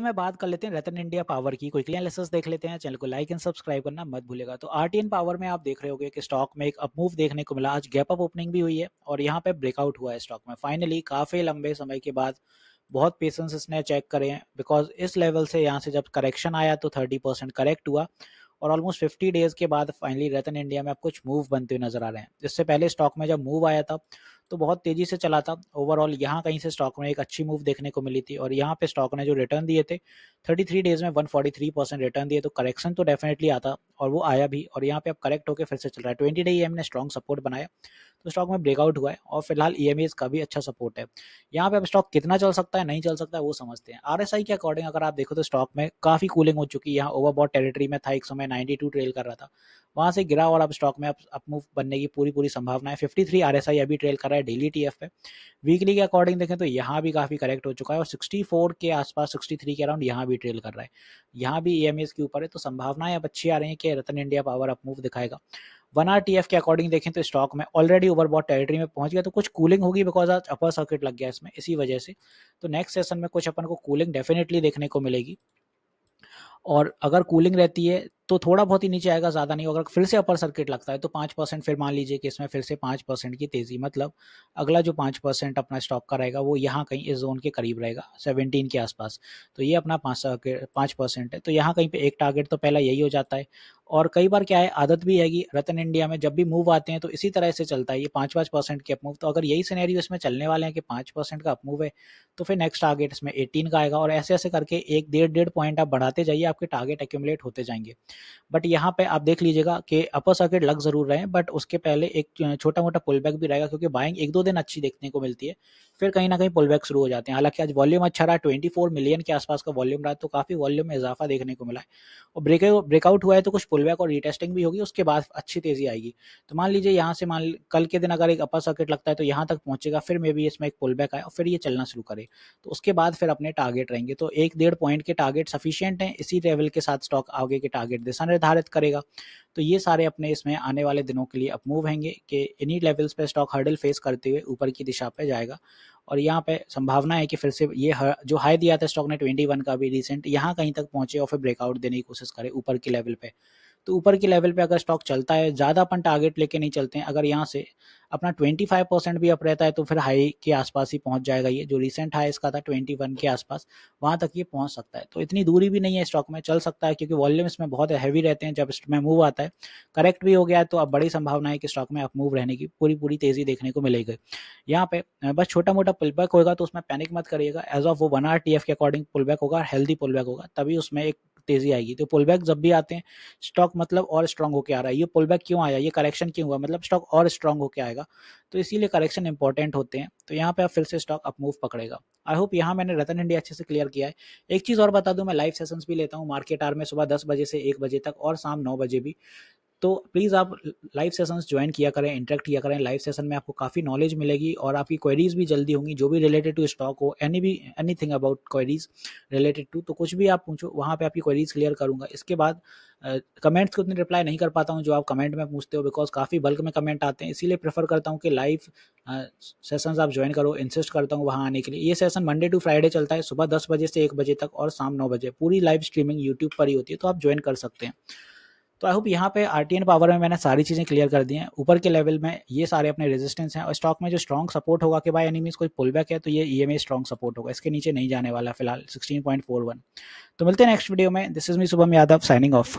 तो मैं बात कर लेते हैं रतन इंडिया पावर की। कोई एनालिसिस देख लेते हैं, चैनल को लाइक एंड सब्सक्राइब करना मत भूलेगा। तो आरटीएन पावर में आप देख रहे होगे कि स्टॉक में एक अप मूव देखने को मिला। आज गैप अप ओपनिंग भी हुई है और यहाँ पे ब्रेकआउट हुआ है स्टॉक में। फाइनली काफ़ी लंबे समय के बाद बहुत पेशेंस इसने चेक करे हैं बिकॉज़ इस लेवल से यहाँ से जब करेक्शन आया तो थर्टी परसेंट करेक्ट हुआ और ऑलमोस्ट फिफ्टी डेज़ के बाद फाइनली रतन इंडिया में आप कुछ मूव बनते हुए नज़र आ रहे हैं। इससे पहले स्टॉक में जब मूव आया था तो बहुत तेज़ी से चला था। ओवरऑल यहाँ कहीं से स्टॉक में एक अच्छी मूव देखने को मिली थी और यहाँ पे स्टॉक ने जो रिटर्न दिए थे 33 डेज़ में 143 परसेंट रिटर्न दिए तो करेक्शन तो डेफिनेटली आता और वो आया भी और यहाँ पे अब करेक्ट होकर फिर से चल रहा है। ट्वेंटी डे ने स्ट्रॉन्ग सपोर्ट बनाया। तो स्टॉक में ब्रेकआउट हुआ है और फ़िलहाल ई e का भी अच्छा सपोर्ट है। यहाँ पे अब स्टॉक कितना चल सकता है, नहीं चल सकता है, वो समझते हैं। आरएसआई के अकॉर्डिंग अगर आप देखो तो स्टॉक में काफ़ी कूलिंग हो चुकी है। यहाँ ओवरबॉट टेरिटरी में था, एक समय नाइनटी ट्रेल कर रहा था। वहाँ से गिरा और अब स्टॉक में अप मूव बनने की पूरी पूरी संभावना है। 53 आरएसआई अभी ट्रेल कर रहा है डेली टीएफ पे। वीकली के अकॉर्डिंग देखें तो यहाँ भी काफ़ी करेक्ट हो चुका है और 64 के आसपास 63 के अराउंड यहाँ भी ट्रेल कर रहा है। यहाँ भी ई के ऊपर है तो संभावनाएँ अब अच्छी आ रही है कि Rattan India power up move दिखाएगा। वन आर टी एफ़ के अकॉर्डिंग देखें तो स्टॉक में ऑलरेडी ओवरबॉट टेरिटरी में पहुँच गया तो कुछ कूलिंग होगी बिकॉज़ आज अपर सर्किट लग गया इसमें, इसी वजह से। तो नेक्स्ट सेशन में कुछ अपन को कूलिंग डेफिनेटली देखने को मिलेगी। और अगर कूलिंग रहती है तो थोड़ा बहुत ही नीचे आएगा, ज़्यादा नहीं अगर फिर से अपर सर्किट लगता है तो पाँच परसेंट फिर मान लीजिए कि इसमें फिर से पाँच परसेंट की तेज़ी मतलब अगला जो पाँच परसेंट अपना स्टॉक का रहेगा, वो यहाँ कहीं इस जोन के करीब रहेगा सेवनटीन के आसपास। तो ये अपना पाँच पाँच परसेंट है। तो यहाँ कहीं पे एक टारगेट तो पहला यही हो जाता है। और कई बार क्या है, आदत भी है कि रतन इंडिया में जब भी मूव आते हैं तो इसी तरह से चलता है ये पाँच पाँच परसेंट के अपमूव तो अगर यही सिनेरियो इसमें चलने वाले हैं कि पाँच परसेंट का अपमूव है तो फिर नेक्स्ट टारगेट इसमें एटीन का आएगा। और ऐसे ऐसे करके एक डेढ़ डेढ़ पॉइंट आप बढ़ाते जाइए, आपके टारगेट एक्यूमुलेट होते जाएँगे। बट यहाँ पे आप देख लीजिएगा कि अपर सर्किट लग ज़रूर रहे हैं बट उसके पहले एक छोटा मोटा पुल बैक भी रहेगा क्योंकि बाइंग एक दो दिन अच्छी देखने को मिलती है। फिर कहीं ना कहीं पुल बैक शुरू हो जाते हैं। हालाँकि आज वॉल्यूम अच्छा रहा ट्वेंटी फोर मिलियन के आसपास का वॉल्यूम रहा तो काफ़ी वॉल्यूम में इजाफा देखने को मिला है। और ब्रेक ब्रेकआउट हुआ है तो कुछ पुल बैक और रिटेस्टिंग भी होगी, उसके बाद अच्छी तेज़ी आएगी। तो मान लीजिए यहाँ से मान, कल के दिन अगर एक अपर सर्किट लगता है तो यहाँ तक पहुंचेगा, फिर मे भी इसमें एक पुल बैक आए और फिर ये चलना शुरू करे। तो उसके बाद फिर अपने टारगेट रहेंगे। तो एक डेढ़ पॉइंट के टारगेट सफिशियंट है, इसी लेवल के साथ स्टॉक आगे के टारगेट दिशा निर्धारित करेगा। तो ये सारे अपने इसमें आने वाले दिनों के लिए अपमूव हैंगे कि इन्हीं लेवल्स पे स्टॉक हर्डल फेस करते हुए ऊपर की दिशा पे जाएगा। और यहाँ पे संभावना है कि फिर से ये जो हाई दिया था स्टॉक ने 21 का भी रिसेंट यहाँ कहीं तक पहुँचे और फिर ब्रेकआउट देने की कोशिश करे ऊपर के लेवल पे। तो ऊपर के लेवल पे अगर स्टॉक चलता है, ज़्यादा अपन टारगेट लेके नहीं चलते हैं, अगर यहाँ से अपना 25 परसेंट भी अप रहता है तो फिर हाई के आसपास ही पहुँच जाएगा ये। जो रिसेंट हाई इसका था 21 के आसपास, वहाँ तक ये पहुँच सकता है। तो इतनी दूरी भी नहीं है स्टॉक में, चल सकता है, क्योंकि वॉल्यूम इसमें बहुत हैवी रहते हैं, जब इसमें मूव आता है। करेक्ट भी हो गया तो अब बड़ी संभावना है कि स्टॉक में अप मूव रहने की, पूरी पूरी तेज़ी देखने को मिलेगी। यहाँ पे बस छोटा मोटा पुल बैक होगा तो उसमें पैनिक मत करिएगा। एज ऑफ़ वो वन आर टी के अकॉर्डिंग पुल बैक होगा हेल्दी पुल बैक होगा, तभी उसमें एक तेज़ी आएगी। तो पुल बैक जब भी आते हैं स्टॉक मतलब और स्ट्रांग होकर आ रहा है। ये पुल बैक क्यों आया? ये करेक्शन क्यों हुआ? मतलब स्टॉक और स्ट्रांग होकर आएगा। तो इसीलिए करेक्शन इंपॉर्टेंट होते हैं। तो यहाँ पे आप फिर से स्टॉक अप मूव पकड़ेगा। आई होप यहाँ मैंने रतन इंडिया अच्छे से क्लियर किया है। एक चीज़ और बता दूँ, मैं लाइव सेशंस भी लेता हूँ। मार्केट आर में सुबह दस बजे से एक बजे तक और शाम नौ बजे भी। तो प्लीज़ आप लाइव सेशंस ज्वाइन किया करें इंटरेक्ट किया करें। लाइव सेशन में आपको काफ़ी नॉलेज मिलेगी और आपकी क्वेरीज भी जल्दी होंगी, जो भी रिलेटेड टू स्टॉक हो एनी भी anything about queries related to तो कुछ भी आप पूछो, वहाँ पर आपकी क्वेरीज क्लियर करूँगा। इसके बाद कमेंट्स को उतनी रिप्लाई नहीं कर पाता हूँ जो आप कमेंट में पूछते हो बिकॉज़ काफ़ी बल्क में कमेंट आते हैं। इसीलिए प्रेफर करता हूँ कि लाइव सेशंस आप ज्वाइन करो इंसिस्ट करता हूँ वहाँ आने के लिए। ये सेशन मंडे टू फ्राइडे चलता है, सुबह दस बजे से एक बजे तक और शाम नौ बजे। पूरी लाइव स्ट्रीमिंग यूट्यूब पर ही होती है तो आप ज्वाइन कर सकते हैं। तो आई होप यहाँ पे आरटीएन पावर में मैंने सारी चीज़ें क्लियर कर दी हैं। ऊपर के लेवल में ये सारे अपने रेजिस्टेंस हैं और स्टॉक में जो स्ट्रॉन्ग सपोर्ट होगा कि भाई एनिमीज कोई पुल बैक है तो ये ई एम स्ट्रॉन्ग सपोर्ट होगा। इसके नीचे नहीं जाने वाला फ़िलहाल सिक्सटीन तो मिलते हैं नेक्स्ट वीडियो में। This is me Shubham Yadav signing off